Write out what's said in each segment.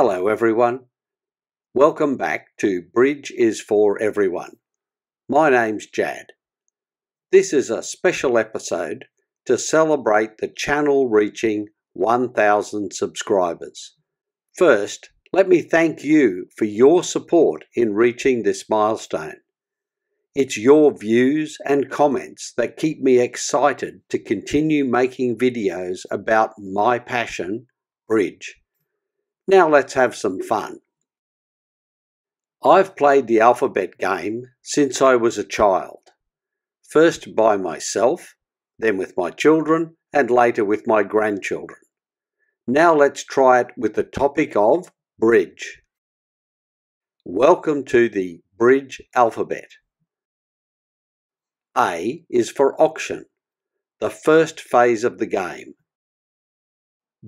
Hello everyone. Welcome back to Bridge is for Everyone. My name's Jad. This is a special episode to celebrate the channel reaching 1000 subscribers. First, let me thank you for your support in reaching this milestone. It's your views and comments that keep me excited to continue making videos about my passion, bridge. Now let's have some fun. I've played the alphabet game since I was a child. First by myself, then with my children, and later with my grandchildren. Now let's try it with the topic of bridge. Welcome to the bridge alphabet. A is for auction, the first phase of the game.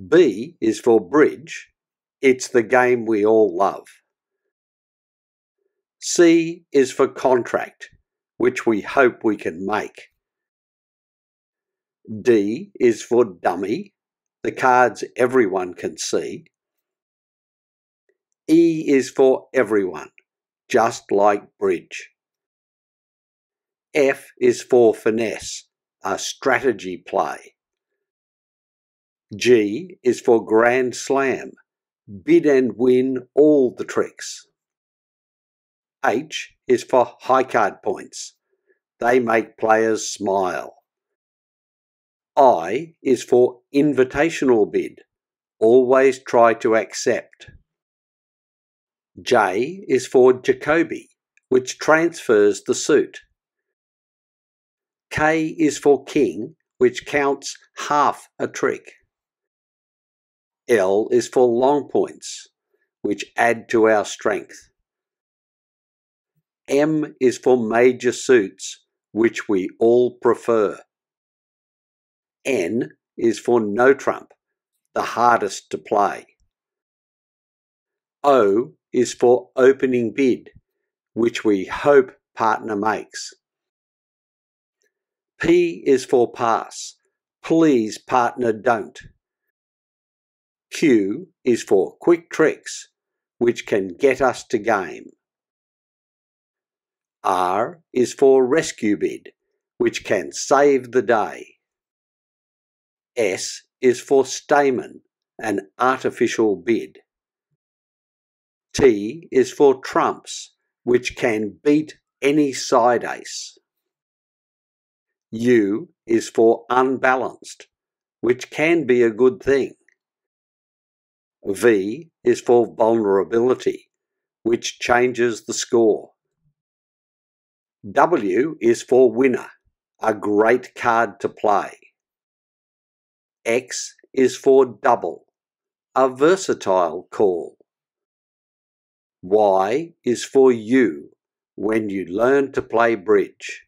B is for bridge, it's the game we all love. C is for contract, which we hope we can make. D is for dummy, the cards everyone can see. E is for everyone, just like bridge. F is for finesse, a strategy play. G is for grand slam, bid and win all the tricks. H is for high card points, they make players smile. I is for invitational bid, always try to accept. J is for Jacoby, which transfers the suit. K is for king, which counts half a trick. L is for long points, which add to our strength. M is for major suits, which we all prefer. N is for no trump, the hardest to play. O is for opening bid, which we hope partner makes. P is for pass. Please, partner, don't. Q is for quick tricks, which can get us to game. R is for rescue bid, which can save the day. S is for Stayman, an artificial bid. T is for trumps, which can beat any side ace. U is for unbalanced, which can be a good thing. V is for vulnerability, which changes the score. W is for winner, a great card to play. X is for double, a versatile call. Y is for you, when you learn to play bridge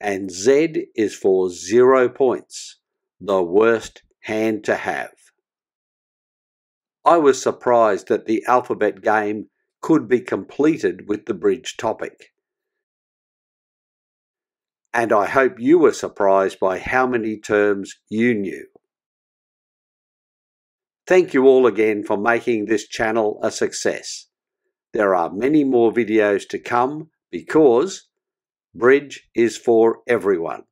and Z is for zero points, the worst hand to have. I was surprised that the alphabet game could be completed with the bridge topic. And I hope you were surprised by how many terms you knew. Thank you all again for making this channel a success. There are many more videos to come because Bridge is for everyone.